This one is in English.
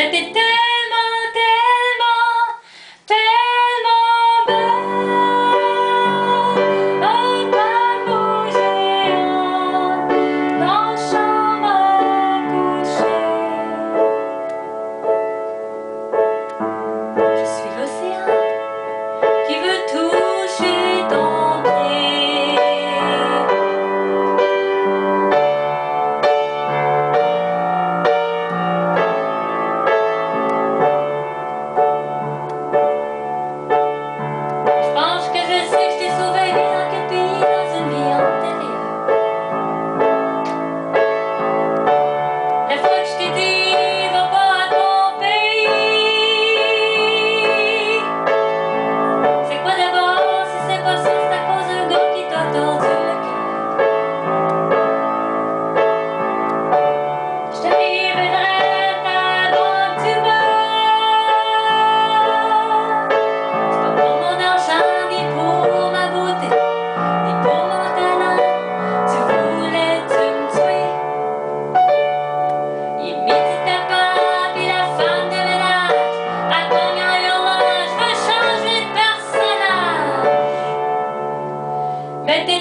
Mais t'es tellement, Vete